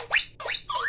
Wait, wait, wait.